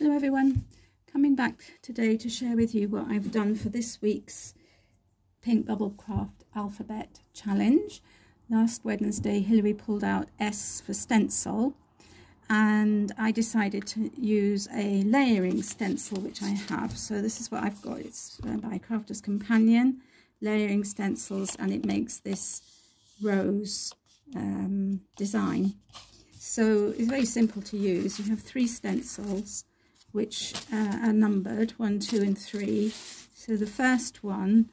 Hello everyone, coming back today to share with you what I've done for this week's Pink Bubble Craft Alphabet Challenge. Last Wednesday Hilary pulled out S for stencil and I decided to use a layering stencil which I have. So this is what I've got, it's uh, by Crafter's Companion, layering stencils and it makes this rose um, design. So it's very simple to use. You have three stencils which uh, are numbered, one, two and three. So the first one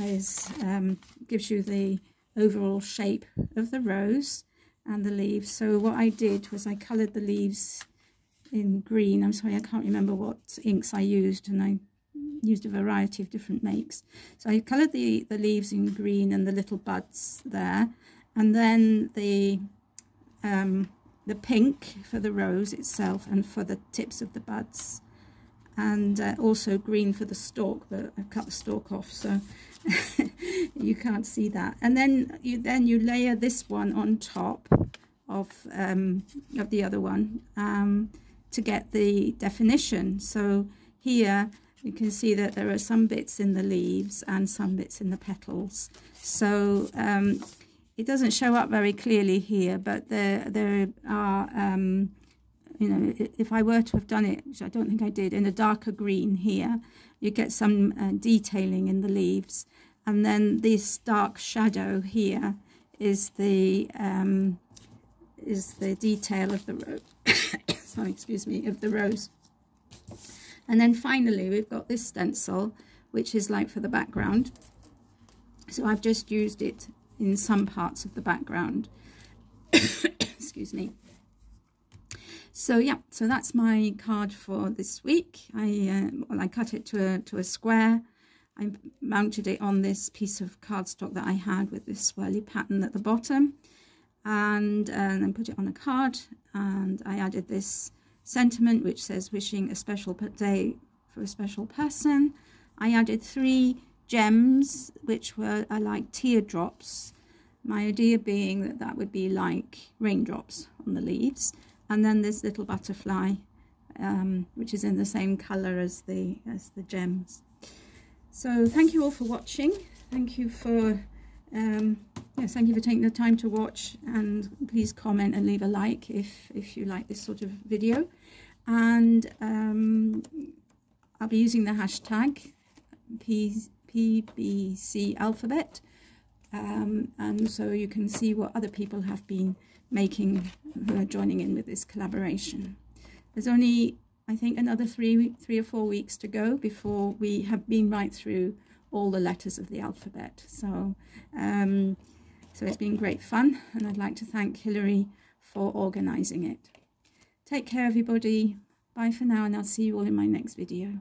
is um, gives you the overall shape of the rose and the leaves. So what I did was I coloured the leaves in green. I'm sorry, I can't remember what inks I used and I used a variety of different makes. So I coloured the, the leaves in green and the little buds there. And then the um, the pink for the rose itself and for the tips of the buds and uh, also green for the stalk but I've cut the stalk off so you can't see that. And then you then you layer this one on top of um, of the other one um, to get the definition. So here you can see that there are some bits in the leaves and some bits in the petals. So um, it doesn't show up very clearly here, but there there are, um, you know, if I were to have done it, which I don't think I did, in a darker green here, you get some uh, detailing in the leaves. And then this dark shadow here is the um, is the detail of the rose. Sorry, excuse me, of the rose. And then finally, we've got this stencil, which is like for the background. So I've just used it in some parts of the background. Excuse me. So yeah, so that's my card for this week. I uh, well, I cut it to a to a square. I mounted it on this piece of cardstock that I had with this swirly pattern at the bottom, and, uh, then put it on a card. And I added this sentiment which says "Wishing a special day for a special person." I added three gems, which were like teardrops. My idea being that that would be like raindrops on the leaves. And then this little butterfly, um, which is in the same colour as the, as the gems. So thank you all for watching. Thank you for, um, yes, thank you for taking the time to watch and please comment and leave a like if, if you like this sort of video. And um, I'll be using the hashtag P PBC alphabet. Um, and so you can see what other people have been making who are joining in with this collaboration. There's only, I think, another three, three or four weeks to go before we have been right through all the letters of the alphabet. So, um, so it's been great fun, and I'd like to thank Hilary for organising it. Take care, everybody. Bye for now, and I'll see you all in my next video.